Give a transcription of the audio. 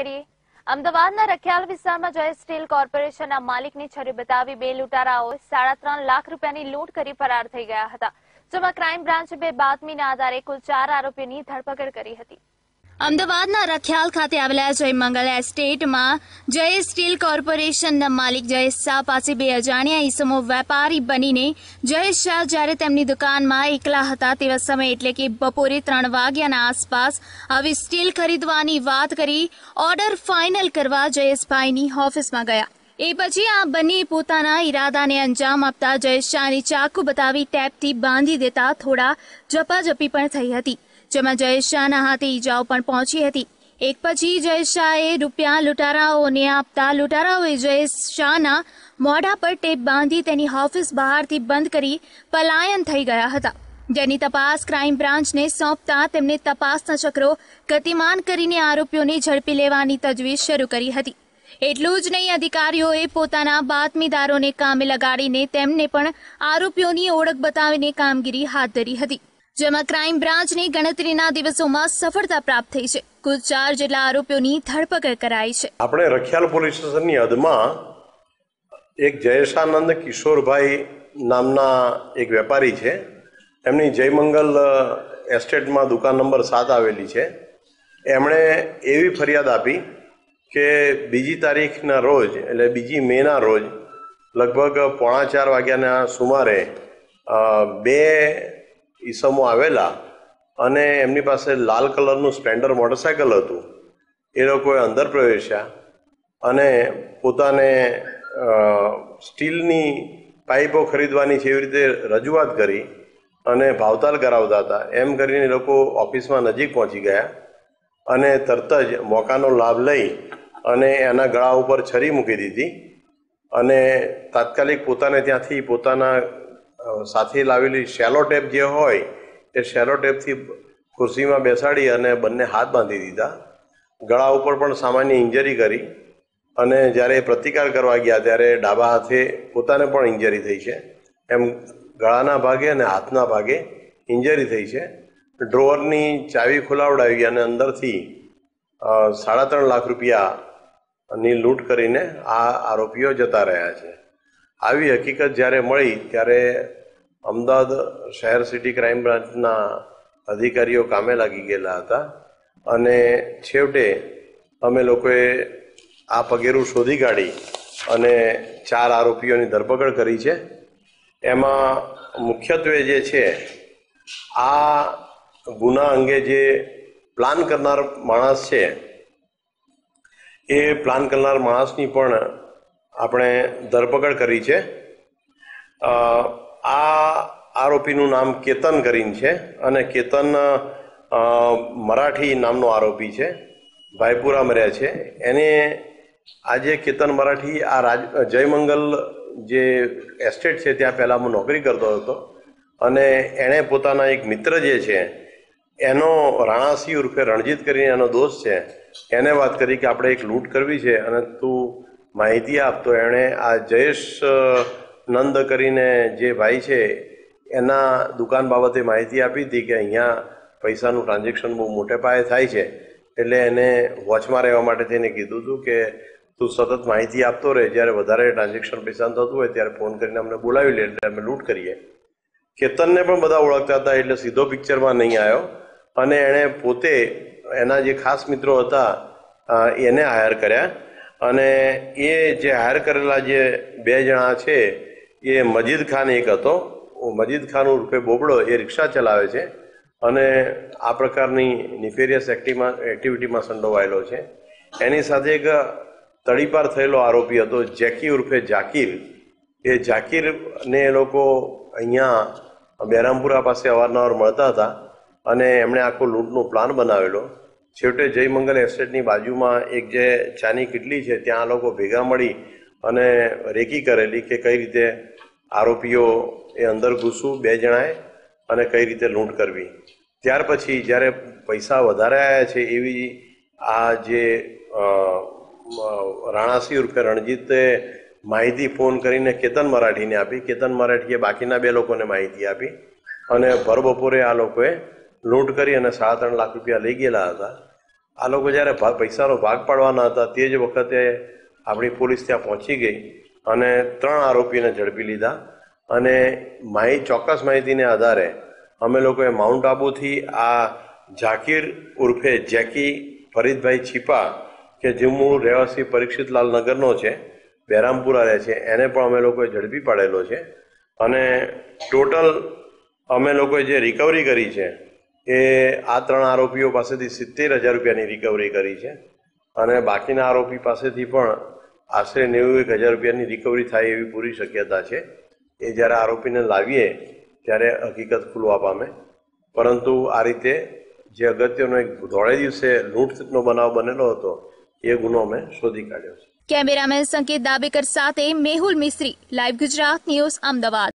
કરીએ. અમદાવાદના રખિયાલ વિસ્તારમાં જય સ્ટીલ કોર્પોરેશનના માલિકની છરી બતાવી બે લૂંટારાઓ સાડા ત્રણ લાખ રૂપિયાની લૂંટ કરી ફરાર થઈ ગયા હતા. જેમાં ક્રાઇમ બ્રાન્ચે બે બાતમીના આધારે કુલ ચાર આરોપીની ધરપકડ કરી હતી. અમદાવાદના રખિયાલ ખાતે આવેલા જય મંગલ એસ્ટેટમાં જય સ્ટીલ કોર્પોરેશનના માલિક જયેશ શાહ પાસે બે અજાણ્યા ઈસમો વેપારી બનીને જયેશ શાહ જ્યારે તેમની દુકાનમાં એકલા હતા તેવા સમયે એટલે કે બપોરે ત્રણ વાગ્યાના આસપાસ આવી સ્ટીલ ખરીદવાની વાત કરી ઓર્ડર ફાઇનલ કરવા જયેશભાઈની ઓફિસમાં ગયા. એ પછી આ બંને પોતાના ઈરાદાને અંજામ આપતા જયેશ શાહની ચાકુ બતાવી ટેપથી બાંધી દેતા થોડા ઝપાઝપી પણ થઈ હતી. જેમાં જયેશ શાહના હાથે ઈજાઓ પણ પહોંચી હતી. એક પછી જયેશ શાહે રૂપિયા લૂંટારાઓને આપતા લૂંટારાઓએ જયેશ શાહના મોઢા પર ટેપ બાંધી તેની ઓફિસ બહારથી બંધ કરી પલાયન થઈ ગયા હતા. જેની તપાસ ક્રાઇમ બ્રાન્ચને સોંપતા તેમને તપાસના ચક્રો ગતિમાન કરીને આરોપીઓને ઝડપી લેવાની તજવીજ શરૂ કરી હતી. એટલું જ નહીં, અધિકારીઓએ પોતાના બાતમીદારોને કામે લગાડીને તેમને પણ આરોપીઓની ઓળખ બતાવીને કામગીરી હાથ ધરી હતી. જેમાં ક્રાઇમ બ્રાન્ચની ગણતરીના દિવસોમાં સફળતા પ્રાપ્ત થઈ છે. કુલ ચાર જેટલા આરોપીઓની ધરપકડ કરાઈ છે. આપણે રખિયાલ પોલીસ સ્ટેશનની હદમાં એક જયેશાનંદ કિશોરભાઈ નામના એક વેપારી છે. એમની જયમંગલ એસ્ટેટમાં દુકાન નંબર સાત આવેલી છે. એમણે એવી ફરિયાદ આપી કે બીજી તારીખના રોજ, એટલે બીજી મેના રોજ, લગભગ પોણા ચાર વાગ્યાના સુમારે બે ઈસમો આવેલા અને એમની પાસે લાલ કલરનું સ્પ્લેન્ડર મોટરસાયકલ હતું. એ લોકોએ અંદર પ્રવેશ્યા અને પોતાને સ્ટીલની પાઇપો ખરીદવાની છે એવી રીતે રજૂઆત કરી અને ભાવતાલ કરાવતા હતા. એમ કરીને એ લોકો ઓફિસમાં નજીક પહોંચી ગયા અને તરત જ મોકાનો લાભ લઈ અને એના ગળા ઉપર છરી મૂકી દીધી અને તાત્કાલિક પોતાને ત્યાંથી પોતાના સાથે લાવેલી શેલો ટેપ જે હોય, એ શેલો ટેપથી ખુરશીમાં બેસાડી અને બંને હાથ બાંધી દીધા. ગળા ઉપર પણ સામાન્ય ઇન્જરી કરી અને જ્યારે પ્રતિકાર કરવા ગયા ત્યારે ડાબા હાથે પોતાને પણ ઇન્જરી થઈ છે. એમ ગળાના ભાગે અને હાથના ભાગે ઇન્જરી થઈ છે. ડ્રોવરની ચાવી ખોલાવડાવી અને અંદરથી સાડા ત્રણ લાખ રૂપિયાની લૂંટ કરીને આ આરોપીઓ જતા રહ્યા છે. આવી હકીકત જ્યારે મળી, ત્યારે અમદાવાદ શહેર સિટી ક્રાઇમ બ્રાન્ચના અધિકારીઓ કામે લાગી ગયેલા હતા અને છેવટે અમે લોકોએ આ પગેરું શોધી કાઢી અને ચાર આરોપીઓની ધરપકડ કરી છે. એમાં મુખ્યત્વે જે છે, આ ગુના અંગે જે પ્લાન કરનાર માણસ છે, એ પ્લાન કરનાર માણસની પણ આપણે ધરપકડ કરી છે. આ આરોપીનું નામ કેતન કરીને છે અને કેતન મરાઠી નામનો આરોપી છે. ભાઈપુરામાં રહે છે. એને આજે કેતન મરાઠી આ રાજ, જયમંગલ જે એસ્ટેટ છે ત્યાં પહેલાં હું નોકરી કરતો હતો અને એણે પોતાના એક મિત્ર જે છે, એનો રાણાસિંહ ઉર્ફે રણજીત કરીને એનો દોસ્ત છે, એને વાત કરી કે આપણે એક લૂંટ કરવી છે અને તું માહિતી આપતો એણે આ જયેશ નંદ કરીને જે ભાઈ છે, એના દુકાન બાબતે માહિતી આપી હતી કે અહીંયા પૈસાનું ટ્રાન્ઝેક્શન બહુ મોટે પાયે થાય છે. એટલે એને વોચમાં રહેવા માટે થઈને કીધું હતું કે તું સતત માહિતી આપતો રહે, જ્યારે વધારે ટ્રાન્ઝેક્શન પૈસાનું થતું હોય ત્યારે ફોન કરીને અમને બોલાવી લે, એટલે અમે લૂંટ કરીએ. કેતનને પણ બધા ઓળખતા હતા, એટલે સીધો પિક્ચરમાં નહીં આવ્યો. અને એણે પોતે એના જે ખાસ મિત્રો હતા એને હાયર કર્યા. અને એ જે હાયર કરેલા જે બે જણા છે, એ મજીદ ખાન એક હતો. મજીદ ખાન ઉર્ફે બોબડો એ રિક્ષા ચલાવે છે અને આ પ્રકારની નિફેરિયસ એક્ટિમાં એક્ટિવિટીમાં સંડોવાયેલો છે. એની સાથે એક તડીપાર થયેલો આરોપી હતો, જેકી ઉર્ફે જાકીર. એ જાકીરને એ લોકો અહીંયા બહેરામપુરા પાસે અવારનવાર મળતા હતા અને એમણે આખો લૂંટનો પ્લાન બનાવેલો. છેવટે જયમંગલ એસ્ટેટની બાજુમાં એક જે ચાની કિટલી છે, ત્યાં આ લોકો ભેગા મળી અને રેકી કરેલી કે કઈ રીતે આરોપીઓ એ અંદર ઘૂસવું, બે જણાએ અને કઈ રીતે લૂંટ કરવી. ત્યાર પછી જ્યારે પૈસા વધારે આવ્યા છે એવી આ જે રાણાસિંહ ઉર્ફે રણજીતે માહિતી ફોન કરીને કેતન મરાઠીને આપી. કેતન મરાઠીએ બાકીના બે લોકોને માહિતી આપી અને ભર બપોરે આ લોકોએ લૂંટ કરી અને સાડા ત્રણ લાખ રૂપિયા લઈ ગયેલા હતા. આ લોકો જ્યારે પૈસાનો ભાગ પાડવાના હતા તે જ વખતે આપણી પોલીસ ત્યાં પહોંચી ગઈ અને ત્રણ આરોપીને ઝડપી લીધા. અને માહિતી ચોક્કસ માહિતીને આધારે અમે લોકોએ માઉન્ટ આબુથી આ ઝાકીર ઉર્ફે જેકી ફરીદભાઈ છીપા, કે જે મૂળ રહેવાસી પરીક્ષિતલાલ નગરનો છે બહેરામપુરા રહે છે, એને પણ અમે લોકોએ ઝડપી પાડેલો છે. અને ટોટલ અમે લોકોએ જે રિકવરી કરી છે એ આ ત્રણ આરોપીઓ પાસેથી સિત્તેર હજાર રૂપિયાની રિકવરી કરી છે. અને બાકીના આરોપી પાસેથી પણ આશરે નેવું એક હજાર રૂપિયાની રિકવરી થાય એવી પૂરી શક્યતા છે. એ જ્યારે આરોપીને લાવીએ ત્યારે હકીકત ખુલવા પામે. પરંતુ આ રીતે જે અગત્યનો એક ધોળે દિવસે લૂંટનો બનાવ બનેલો હતો, એ ગુનો અમે શોધી કાઢ્યો છે. કેમેરામેન સંકેત દાબેકર સાથે મેહુલ મિસ્ત્રી લાઈવ ગુજરાત ન્યૂઝ, અમદાવાદ.